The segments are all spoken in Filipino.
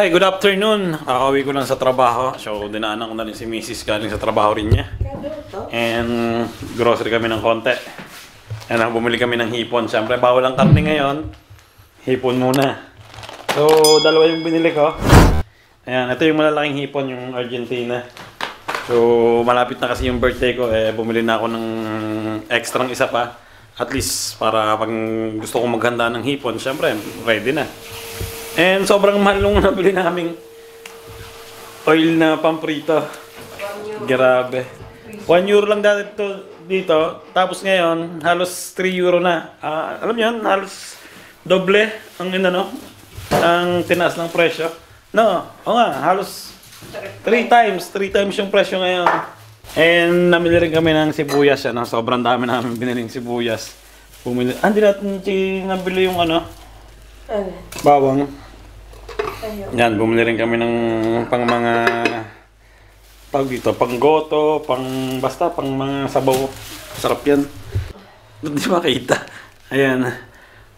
Hi, good afternoon. Kakauwi ko lang sa trabaho. So, dinaanan ko na rin si Mrs. galing sa trabaho rin niya. And grocery kami ng konti. And bumili kami ng hipon. Siyempre, bawal ang karne ngayon. Hipon muna. So, dalawa yung binili ko. Ayan, ito yung malalaking hipon, yung Argentina. So, malapit na kasi yung birthday ko. Eh, bumili na ako ng extra isa pa. At least, para pag gusto kong maghanda ng hipon, siyempre, ready na. And sobrang mahal nung nabili naming oil na pamprito. Grabe. 1 euro lang dati to dito. Tapos ngayon, halos 3 euro na. Ah, alam yun, halos doble ang inano, ang tinaas ng presyo. No, o nga, halos 3 times, 3 times yung presyo ngayon. And namili rin kami ng sibuyas yan. Sobrang dami namin biniling sibuyas. Bumili. Ah, hindi natin nabili yung ano, Ano? bawang. Ayun. Yan, bumili rin kami ng pang mga tawag dito, pang goto, pang basta pang mga sabaw. Sarap yan. Ba't di makita? Ayan.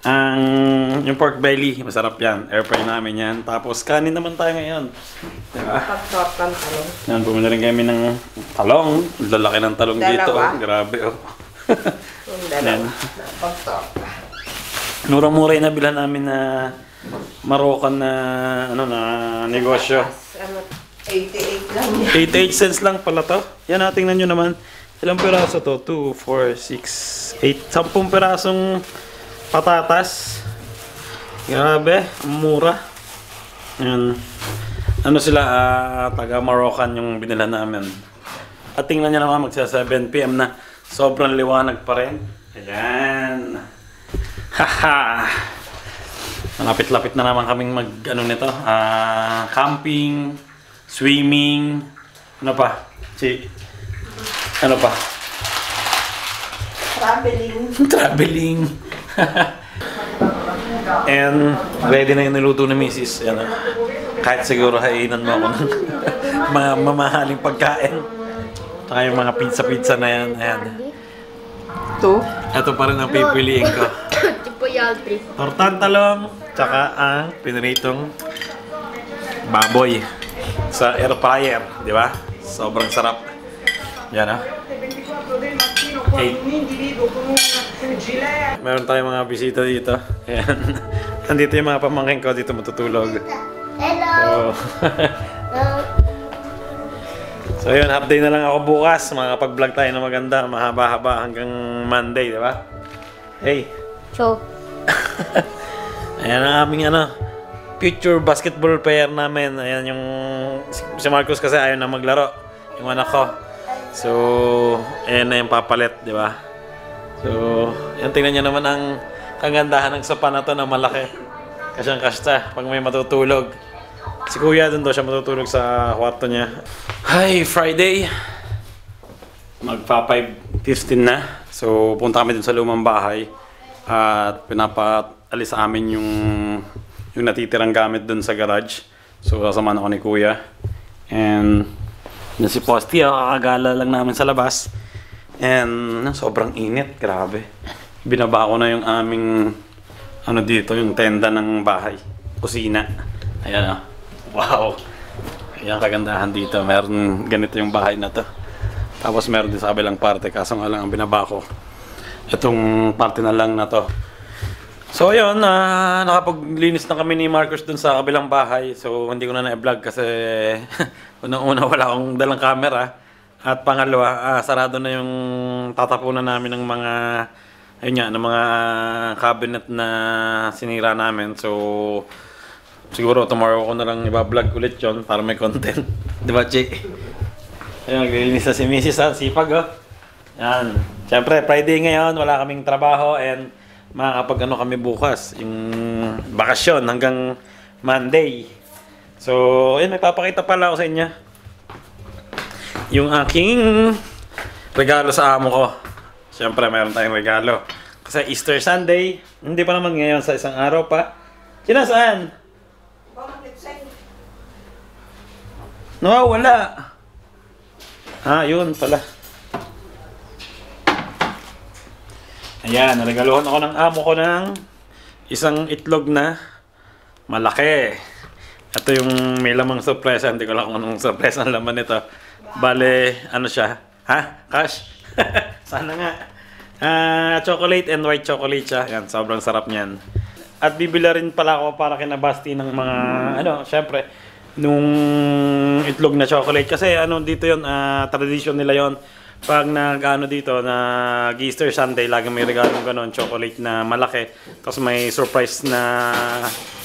Ang yung pork belly, masarap yan. Air fry namin yan. Tapos kanin naman tayo ngayon. Diba? Pag-top ng talong. Yan, bumili rin kami ng talong. Lalaki ng talong dito. Dalawa? oh. Grabe oh. Yung dalawa. Yan. Pag-top. Murang-mura yung nabilan namin na Marokan na ano na negosyo. Ano, 88 lang yan. 88 cents lang pala to. Yan, ah, tingnan nyo naman. Ilang piraso to? 2, 4, 6, 8. 10 pirasong patatas. Grabe, mura. Yan. Ano sila, ah, taga Moroccan yung binila namin. At tingnan nyo naman, magsa 7pm na. Sobrang liwanag pa rin. Ayan. Haha. Malapit-lapit na naman kaming mag, ano nito, ah, camping, swimming, ano pa? Si, ano pa? Traveling. Traveling. And ready na yung niluto ni Mrs. Yan, ah. kahit siguro hainan mo ako ng mga mamahaling pagkain. Saka yung mga pizza-pizza na yan. Ayan. Two. Ito pa rin ang pipiliin ko. Yaltri. Tortang talong, tsaka ang piniritong baboy sa air fryer, di ba? Sobrang sarap. Yan ah. Okay. Meron tayong mga bisita dito. Ayan. Nandito yung mga pamangkin ko dito matutulog. Hello. So, so yun, half day na lang ako bukas. Makakapag-vlog tayo na maganda. Mahaba-haba hanggang Monday, di ba? Hey, Cho. Ayan ang aming ano, future basketball player namin. Ayan yung, si- Marcos kasi ayaw na maglaro. Yung anak ko. So, ayan na yung papalit, di ba? So, yan tingnan nyo naman ang kagandahan ng sopa na to na malaki. Kasyang kasta pag may matutulog. Si Kuya doon daw siya matutulog sa kwarto niya. Hi, Friday! Magpa 5.15 na. So, punta kami dun sa lumang bahay. At pinapaalis sa amin yung, yung natitirang gamit dun sa garage. So, kasama ako ni Kuya. And, yun si Posty, ah, kakagala lang namin sa labas. And, sobrang init, grabe. Binaba ko na yung aming, ano dito, yung tenda ng bahay. Kusina. Ayan ah. Wow. Ayan kagandahan dito. Meron ganito yung bahay na to. Tapos meron din sa kabilang parte, kaso nga lang ang binaba ko. Itong parte na lang na to. So ayun, ah, nakapaglinis na kami ni Marcus dun sa kabilang bahay. So hindi ko na na-vlog kasi unang-una wala akong dalang camera. At pangalawa, ah, sarado na yung tatapunan namin ng mga ayun nga, ng mga cabinet na sinira namin. So siguro tomorrow ko na lang iba-vlog ulit yon para may content. Di ba, Chi? Ayun, naglilinis na si Mrs. ha, sipag oh. Yan. Siyempre, Friday ngayon, wala kaming trabaho and makakapag ano kami bukas. Yung bakasyon hanggang Monday. So, ayun, may papakita pala ako sa inyo. Yung aking regalo sa amo ko. Siyempre, mayroon tayong regalo. Kasi Easter Sunday, hindi pa naman ngayon sa isang araw pa. Sina saan? Nawawala. Ah, yun pala. Ayan, naregaluhan ako ng amo ko ng isang itlog na malaki. Ito yung may lamang sorpresa. Hindi ko lang kung anong sorpresa ang laman nito. Bale, ano siya? Ha? Cash? Sana nga. Ah, chocolate and white chocolate siya. Yan, sobrang sarap niyan. At bibili rin pala ako para kinabasti ng mga, ano, syempre, nung itlog na chocolate. Kasi ano dito yon ah, tradition nila yon pag nag-ano dito, nag Easter Sunday, lagi may regalong ganon, chocolate na malaki. Tapos may surprise na,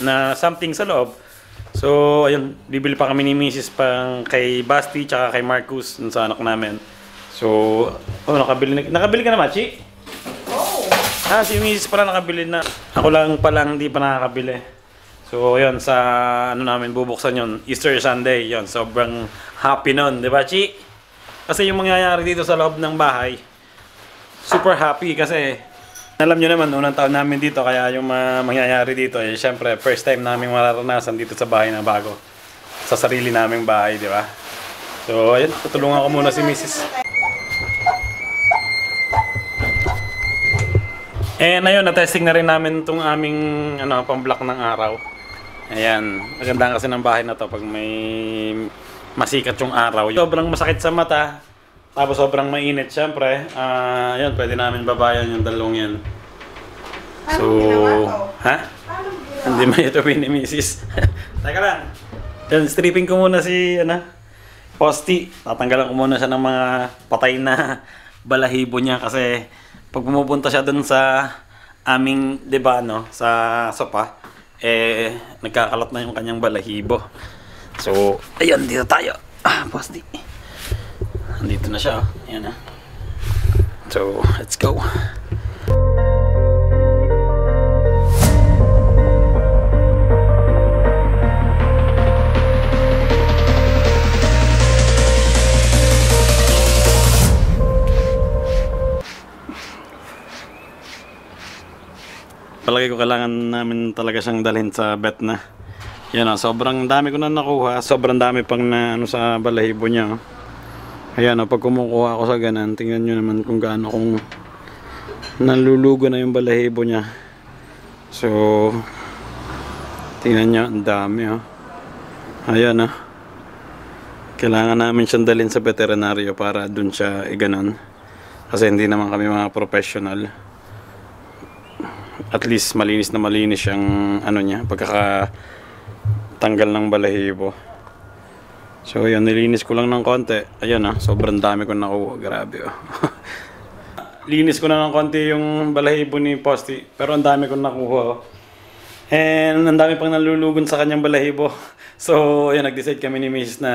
na something sa loob. So, ayun, bibili pa kami ni Mrs. pang kay Basti, tsaka kay Marcus, dun sa anak namin. So, oh, nakabili, na, nakabili ka na, Machi? Oh! Ah, si Mrs. pala nakabili na. Ako lang pala hindi pa nakakabili. So, yun, sa ano namin bubuksan yun, Easter Sunday, yun, sobrang happy nun, di ba, Chi? Kasi yung mangyayari dito sa loob ng bahay, super happy kasi alam nyo naman, unang taon namin dito, kaya yung mga mangyayari dito, eh, syempre, first time namin mararanasan dito sa bahay na bago. Sa sarili naming bahay, di ba? So, ayun, tutulungan ko muna si Mrs. Eh, na yun, na-testing na rin namin itong aming ano, pang-block ng araw. Ayan, maganda kasi ng bahay na to pag may masikat yung araw. Sobrang masakit sa mata, tapos sobrang mainit, syempre. Ah, yun, pwede namin babayan yung dalawang yan. So, ha? Hindi may ito ni Mrs. Teka lang. Yan, stripping ko muna si, ano, Posti. Tatanggalan ko muna siya ng mga patay na balahibo niya kasi pag pumupunta siya dun sa aming, di ba, no, sa sopa, eh, nagkakalat na yung kanyang balahibo. So, ayun, dito tayo. Ah, Posti. Andito na siya, oh. Ayan, ah. So, let's go. Palagi ko kailangan namin talaga siyang dalhin sa vet na. Yan ah, sobrang dami ko na nakuha. Sobrang dami pang na ano sa balahibo niya. Ayan oh, pag kumukuha ako sa ganan, tingnan nyo naman kung gaano kung nalulugo na yung balahibo niya. So, tingnan nyo, ang dami oh. Ayan ah. Kailangan namin siyang dalhin sa veterinaryo para dun siya iganon. Kasi hindi naman kami mga professional at least malinis na malinis yung ano niya pagkaka tanggal ng balahibo so yun nilinis ko lang ng konti ayun ah sobrang dami ko nakuha grabe oh linis ko na ng konti yung balahibo ni Posti pero ang dami ko nakuha oh. and ang dami pang nalulugon sa kanyang balahibo so ayun nag-decide kami ni Mrs. na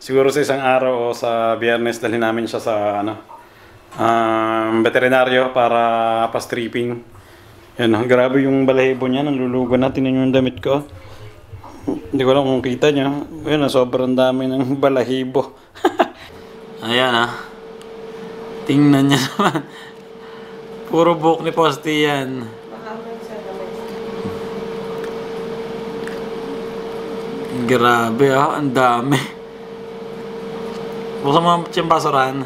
siguro sa isang araw o sa biyernes dalhin namin siya sa ano um, veterinaryo para pa-stripping yan, ah, grabe yung balahibo niya, nalulugo na. Niyo yung damit ko. Hindi ko alam kung kita niyo. Yan, ah, sobrang dami ng balahibo. Ayan ah. Tingnan niya naman. Puro buhok ni Posti yan. Grabe ah, ang dami. Buksan mo yung basurahan.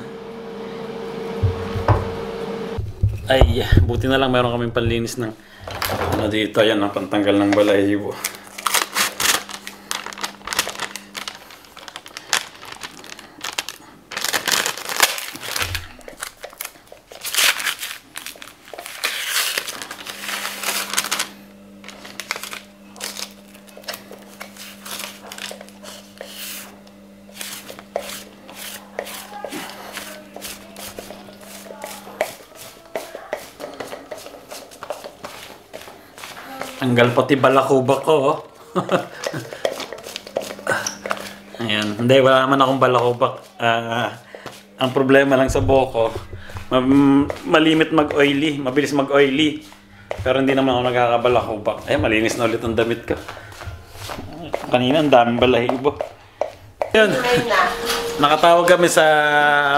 Ay, buti na lang meron kaming panlinis ng ano dito, yan ang pantanggal ng balahibo. Tanggal pati balakubak ko, oh. Ayan. Hindi, wala naman akong balakubak. Ah, ang problema lang sa buhok ko, ma- malimit mag-oily, mabilis mag-oily. Pero hindi naman ako nagkakabalakubak. Eh, malinis na ulit ang damit ko. Kanina, ang daming balahibo. Yun. Nakatawag kami sa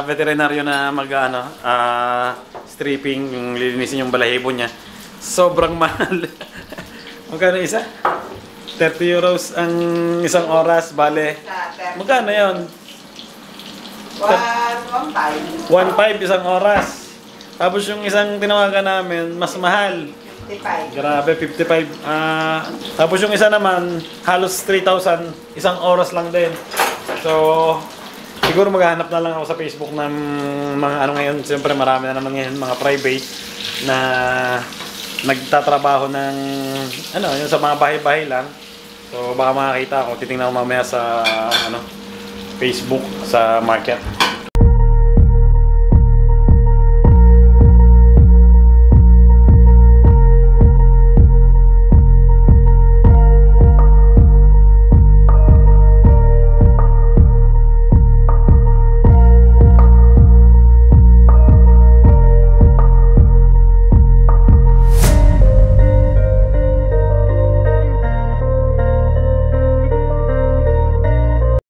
veterinaryo na mag ano, ah, stripping, yung lilinisin yung balahibo niya. Sobrang mahal. Magkano isa? 30 euros ang isang oras, bale. Magkano yon? One, one five. 1.5 isang oras. Tapos yung isang tinawagan namin, mas mahal. 55. Grabe, 55. Ah, tapos yung isa naman, halos 3,000. Isang oras lang din. So, siguro maghahanap na lang ako sa Facebook ng mga ano ngayon. Siyempre marami na naman ngayon mga private na nagtatrabaho ng ano, yung sa mga bahay-bahay lang. So, baka makakita ako. Titingnan ko mamaya sa ano, Facebook, sa market.